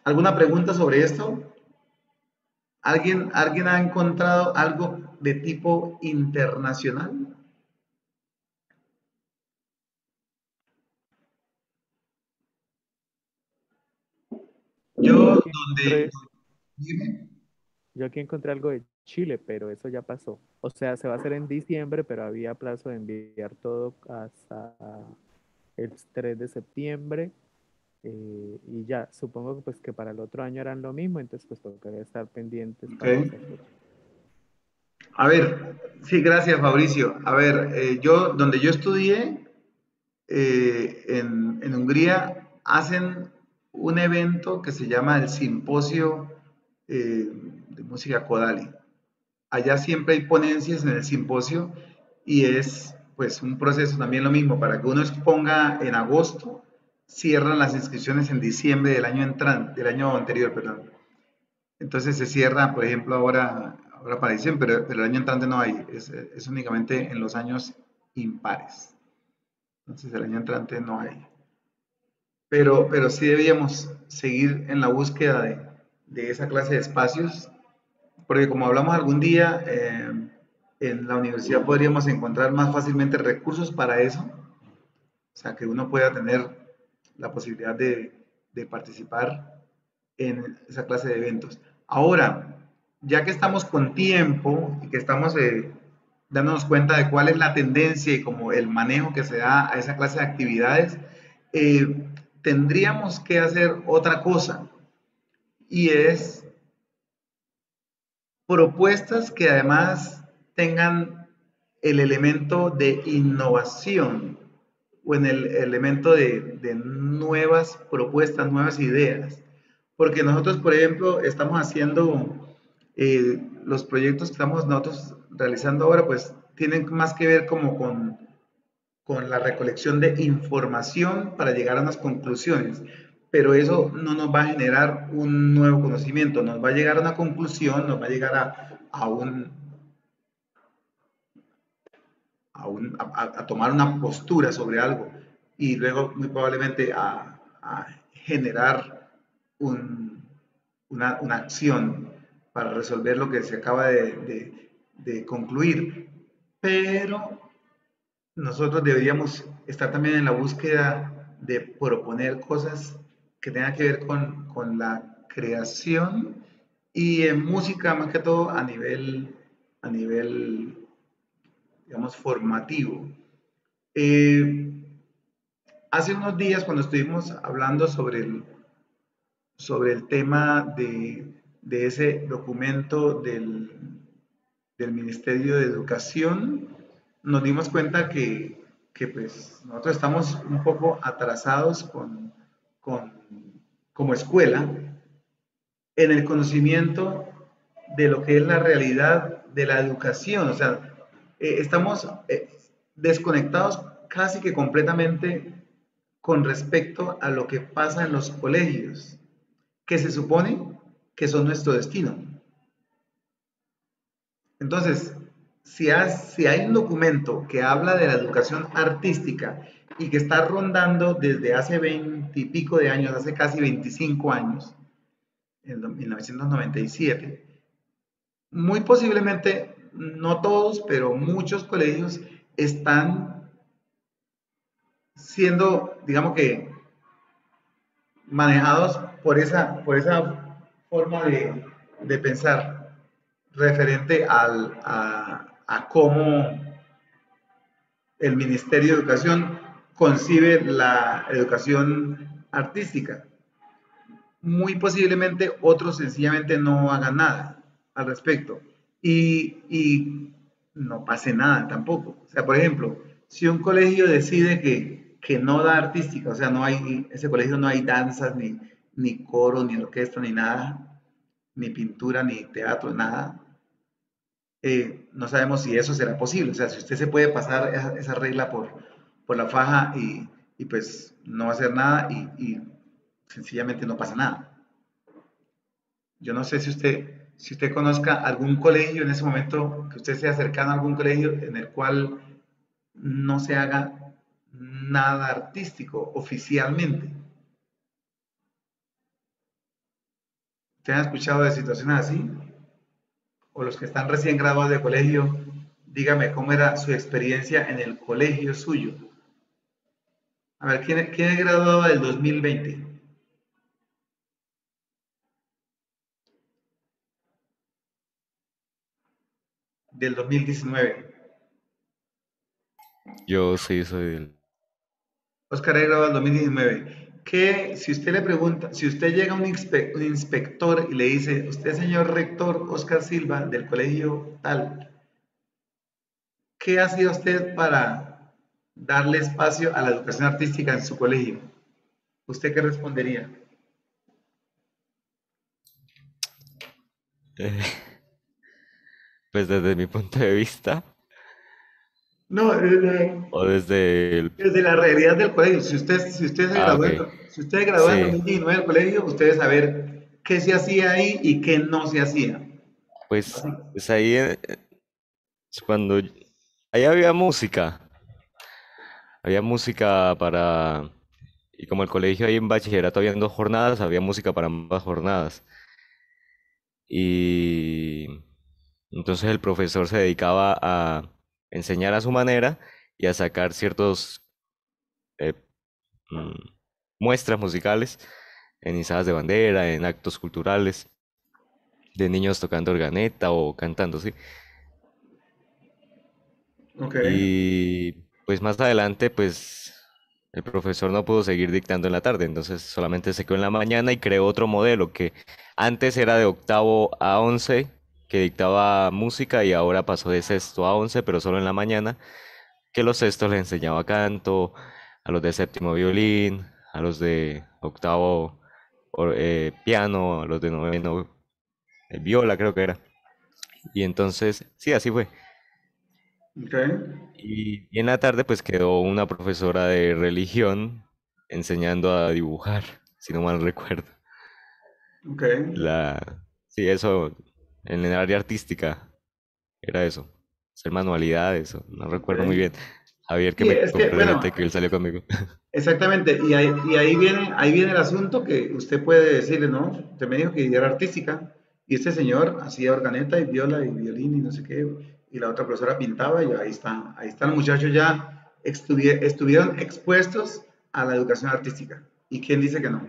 ¿Alguna pregunta sobre esto? ¿Alguien, ¿Alguien ha encontrado algo de tipo internacional? Yo, donde, yo aquí encontré algo de Chile, pero eso ya pasó. O sea, se va a hacer en diciembre, pero había plazo de enviar todo hasta el 3 de septiembre. Eh, y ya, supongo que pues que para el otro año eran lo mismo, entonces pues tocaría estar pendientes. A ver, sí, gracias Fabricio. A ver, eh, yo, donde yo estudié eh, en, en Hungría, hacen un evento que se llama el Simposio eh, de música Kodali. Allá siempre hay ponencias en el simposio y es pues un proceso también lo mismo, para que uno exponga en agosto, cierran las inscripciones en diciembre del año entrante, del año anterior, perdón. Entonces se cierra, por ejemplo, ahora, ahora para diciembre, pero, pero el año entrante no hay, es, es únicamente en los años impares. Entonces el año entrante no hay. Pero, pero sí debíamos seguir en la búsqueda de, de esa clase de espacios, porque como hablamos algún día, eh, en la universidad podríamos encontrar más fácilmente recursos para eso, o sea, que uno pueda tener la posibilidad de, de participar en esa clase de eventos. Ahora, ya que estamos con tiempo y que estamos eh, dándonos cuenta de cuál es la tendencia y como el manejo que se da a esa clase de actividades, eh, tendríamos que hacer otra cosa y es propuestas que además tengan el elemento de innovación o en el elemento de, nuevas propuestas, nuevas ideas. Porque nosotros, por ejemplo, estamos haciendo eh, los proyectos que estamos nosotros realizando ahora, pues tienen más que ver como con, con la recolección de información para llegar a unas conclusiones. Pero eso no nos va a generar un nuevo conocimiento, nos va a llegar a una conclusión, nos va a llegar a, a un, a, tomar una postura sobre algo y luego muy probablemente a, generar un, una, una, acción para resolver lo que se acaba de, de concluir. Pero nosotros deberíamos estar también en la búsqueda de proponer cosas que tengan que ver con, con la creación y en música más que todo a nivel, a nivel digamos, formativo. Eh, hace unos días cuando estuvimos hablando sobre el, sobre el tema de, de ese documento del, del, Ministerio de Educación, nos dimos cuenta que, que, pues nosotros estamos un poco atrasados con, con, como escuela en el conocimiento de lo que es la realidad de la educación. O sea, eh, estamos eh, desconectados casi que completamente con respecto a lo que pasa en los colegios, que se supone que son nuestro destino. Entonces, si, si hay un documento que habla de la educación artística y que está rondando desde hace 20 y pico de años, hace casi 25 años, en 1997, muy posiblemente no todos, pero muchos colegios están siendo, digamos que, manejados por esa, por esa forma de, de pensar referente al, a, a, cómo el Ministerio de Educación concibe la educación artística. Muy posiblemente otros sencillamente no hagan nada al respecto y, y no pase nada tampoco. O sea, por ejemplo, si un colegio decide que, que no da artística, o sea, no hay, ese colegio no hay danzas, ni, ni coro, ni orquesta, ni nada, ni pintura, ni teatro, nada, eh, no sabemos si eso será posible. O sea, si usted se puede pasar esa, regla por, por la faja y, y, pues no hacer nada y, y sencillamente no pasa nada. Yo no sé si usted si usted conozca algún colegio en ese momento, que usted sea cercano a algún colegio en el cual no se haga nada artístico oficialmente. ¿Usted ha escuchado de situaciones así? O los que están recién graduados de colegio, dígame cómo era su experiencia en el colegio suyo. A ver, ¿quién, quién es graduado del 2020? del 2019. Yo sí soy del... Oscar es graduado del 2019. Que si usted le pregunta, si usted llega a un, inspe un, inspector y le dice, usted señor rector Oscar Silva del colegio tal, ¿qué hacía usted para darle espacio a la educación artística en su colegio? ¿Usted qué respondería? Eh, pues desde mi punto de vista. No, desde, o desde el... desde la realidad del colegio. Si usted, si usted se graduó, ah, okay. si usted graduó sí. en 2019 del colegio, usted saber qué se hacía ahí y qué no se hacía. Pues, pues ahí eh, cuando ahí había música. Había música para y como el colegio ahí en bachillerato había dos jornadas, había música para ambas jornadas. Y entonces el profesor se dedicaba a enseñar a su manera y a sacar ciertos eh, mm, muestras musicales en izadas de bandera, en actos culturales, de niños tocando organeta o cantando, ¿sí? Okay. Y pues más adelante, pues el profesor no pudo seguir dictando en la tarde, entonces solamente se quedó en la mañana y creó otro modelo que antes era de octavo a once que dictaba música y ahora pasó de sexto a once, pero solo en la mañana, que los sextos les enseñaba canto, a los de séptimo violín, a los de octavo eh, piano, a los de noveno eh, viola creo que era. Y entonces, sí, así fue. Ok. Y, y en la tarde pues quedó una profesora de religión enseñando a dibujar, si no mal recuerdo. Ok. La, sí, eso, en el área artística, era eso, hacer manualidades, no recuerdo muy bien. Javier que Sí, me que, bueno, que él salió conmigo. exactamente. Y ahí, y ahí viene, ahí viene el asunto que usted puede decirle, ¿no? Usted me dijo que era artística. Y este señor hacía organeta y viola y violín y no sé qué. Y la otra profesora pintaba y ahí está. Ahí están los muchachos ya estuvi- estuvieron expuestos a la educación artística. ¿Y quién dice que no?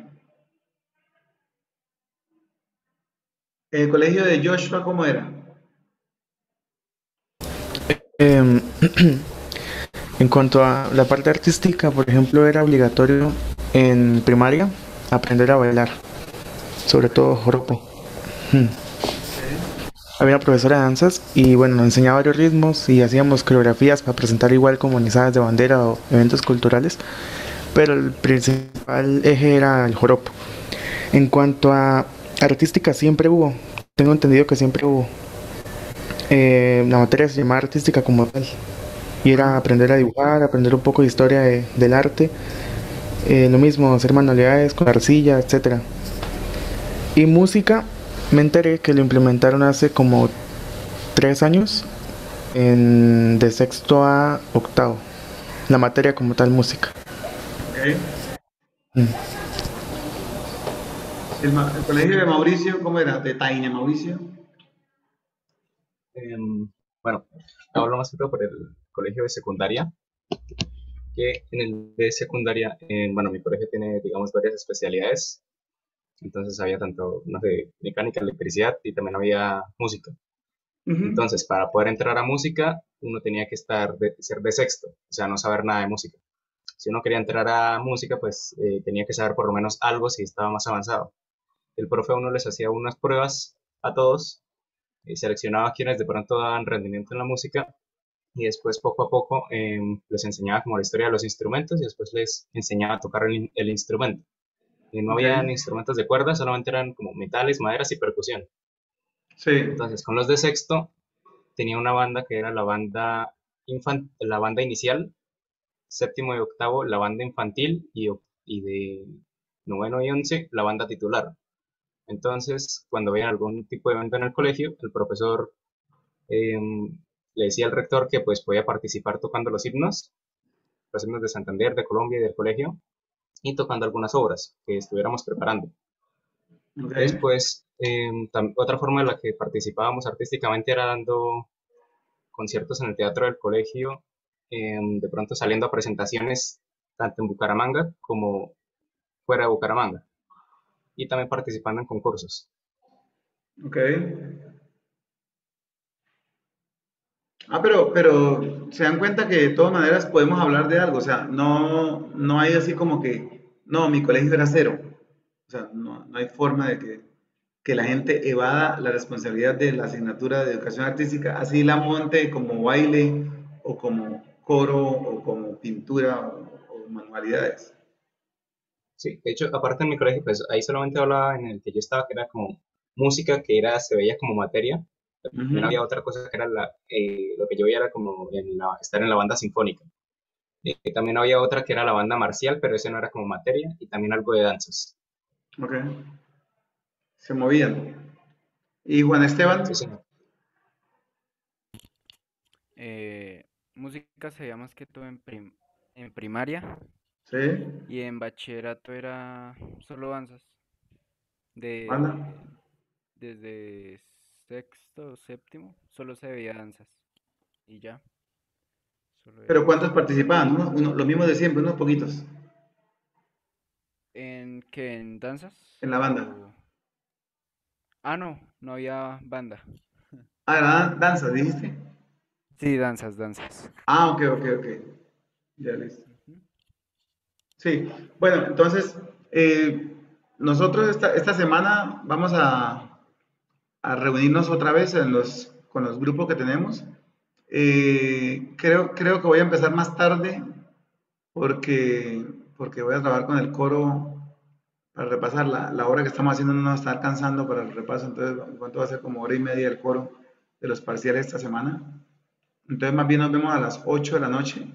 El colegio de Joshua, ¿cómo era? Em, en cuanto a la parte artística, por ejemplo, era obligatorio en primaria aprender a bailar, sobre todo joropo. Hmm. Había una profesora de danzas y bueno, nos enseñaba varios ritmos y hacíamos coreografías para presentar igual como de bandera o eventos culturales, pero el principal eje era el joropo. En cuanto a artística, siempre hubo, tengo entendido que siempre hubo. Eh, la materia se llamaba artística como tal y era aprender a dibujar, aprender un poco de historia de- del arte, eh, lo mismo, hacer manualidades con arcilla, etcétera. Y música, me enteré que lo implementaron hace como tres años, en, de sexto a octavo, la materia como tal música. Ok. Mm. El, colegio de Mauricio, ¿cómo era? De Taina Mauricio. Em, bueno, hablo más que todo por el colegio de secundaria, que en el de secundaria, em, bueno, mi colegio tiene, digamos, varias especialidades, entonces había tanto, no sé, mecánica, electricidad y también había música. Entonces, para poder entrar a música, uno tenía que estar de- ser de sexto, o sea, no saber nada de música. Si uno quería entrar a música, pues eh, tenía que saber por lo menos algo si estaba más avanzado. El profe a uno les hacía unas pruebas a todos eh, seleccionaba quienes de pronto daban rendimiento en la música y después poco a poco em, les enseñaba como la historia de los instrumentos y después les enseñaba a tocar el, in- el instrumento. Y no habían instrumentos de cuerda, solamente eran como metales, maderas y percusión. Sí. Entonces, con los de sexto, tenía una banda que era la banda, infan- la banda inicial, séptimo y octavo, la banda infantil y de noveno y once, la banda titular. Entonces, cuando había algún tipo de evento en el colegio, el profesor em, le decía al rector que pues podía participar tocando los himnos, los himnos de Santander, de Colombia y del colegio, y tocando algunas obras que estuviéramos preparando. Ok. Después, em, otra forma en la que participábamos artísticamente era dando conciertos en el teatro del colegio, em, de pronto saliendo a presentaciones tanto en Bucaramanga como fuera de Bucaramanga, y también participando en concursos. Ok. Ah, pero, pero se dan cuenta que de todas maneras podemos hablar de algo, o sea, no, no hay así como que, no, mi colegio era cero, o sea, no, no hay forma de que, que la gente evada la responsabilidad de la asignatura de educación artística, así la monte como baile o como coro o como pintura o, o manualidades. Sí, de hecho, aparte en mi colegio, pues ahí solamente hablaba en el que yo estaba, que era como música, que era, se veía como materia. También Ujú. había otra cosa que era la, eh, lo que yo veía era como en la- estar en la banda sinfónica. Eh, también había otra que era la banda marcial, pero ese no era como materia, y también algo de danzas. Ok. Se movían. ¿Y Juan Esteban? Sí, señor. Eh, música se veía más que todo en, prim- en primaria Sí. y en bachillerato era solo danzas. De, Banda. desde sexto o séptimo solo se veía danzas y ya. Solo era Pero ¿cuántos participaban? Unos, uno- los mismos de siempre, unos poquitos. ¿En qué? ¿En danzas? En la banda. O- Ah, no, no había banda. Ah, era danza, dijiste. Sí, danzas, danzas. Ah, ok, ok, ok. Ya listo. Sí, bueno, entonces, eh, nosotros esta, esta semana vamos a, a reunirnos otra vez en los, con los grupos que tenemos. Eh, creo, creo que voy a empezar más tarde porque, porque voy a trabajar con el coro para repasar. La, la hora que estamos haciendo no nos está alcanzando para el repaso, entonces ¿cuánto va a ser como hora y media el coro de los parciales esta semana. Entonces más bien nos vemos a las 8 de la noche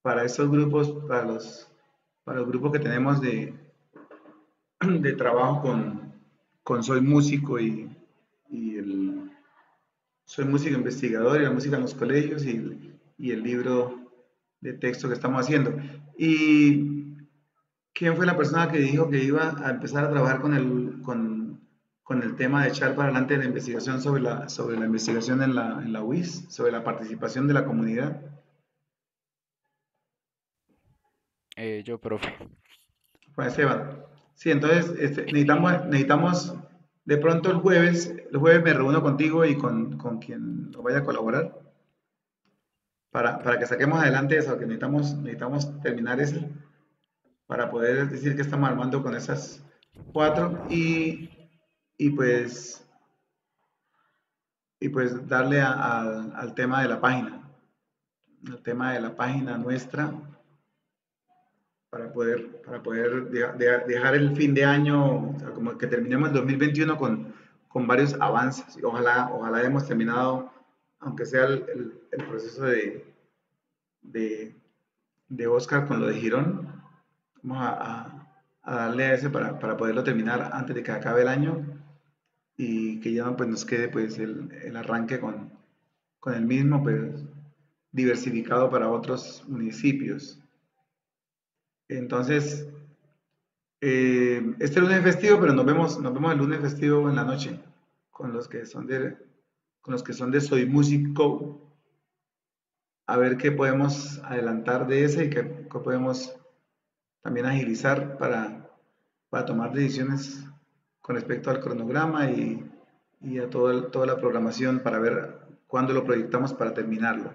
para estos grupos, para los, para los grupos que tenemos de, de trabajo con, con Soy Músico y, y el Soy Músico Investigador y la música en los colegios y, y el libro de texto que estamos haciendo. ¿Y quién fue la persona que dijo que iba a empezar a trabajar con el, con, con el tema de echar para adelante la investigación sobre la, sobre la investigación en la, en la UIS, sobre la participación de la comunidad? Eh, yo, profe. Juan Esteban. Sí, entonces este, necesitamos, necesitamos, de pronto el jueves, el jueves me reúno contigo y con, con quien nos vaya a colaborar para, para que saquemos adelante eso, que necesitamos, necesitamos terminar eso para poder decir que estamos armando con esas cuatro y, y pues y pues darle al tema de la página, al tema de la página nuestra para poder, para poder deja- deja- dejar el fin de año, o sea, como que terminemos el 2021 con, con varios avances. Ojalá, ojalá hayamos terminado, aunque sea el, el- el proceso de, de, de Oscar con lo de Girón. Vamos a- a darle a ese para, para poderlo terminar antes de que acabe el año y que ya pues, nos quede pues, el, el arranque con, con el mismo, pues diversificado para otros municipios. Entonces, eh, este lunes es festivo, pero nos vemos, nos vemos el lunes festivo en la noche con los que son de, con los que son de Soy Músico. A ver qué podemos adelantar de ese y qué, qué podemos también agilizar para, para tomar decisiones con respecto al cronograma y, y a todo toda la programación para ver cuándo lo proyectamos para terminarlo.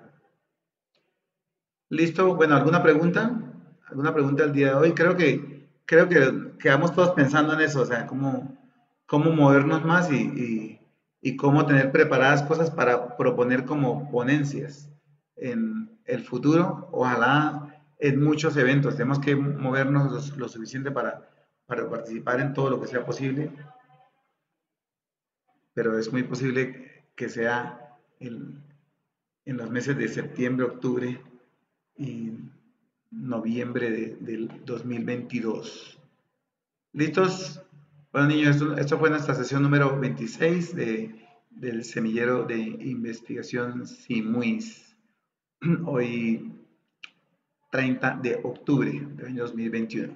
¿Listo? Bueno, ¿alguna pregunta? ¿Alguna pregunta el día de hoy? Creo que, creo que quedamos todos pensando en eso, o sea, cómo, cómo movernos más y, y- cómo tener preparadas cosas para proponer como ponencias en el futuro. Ojalá en muchos eventos. Tenemos que movernos lo, suficiente para, para participar en todo lo que sea posible, pero es muy posible que sea en, en los meses de septiembre, octubre y noviembre de- del 2022. ¿Listos? Bueno, niños, esto, esto fue nuestra sesión número 26 de, del semillero de investigación SIMUIS. Hoy 30 de octubre del año 2021.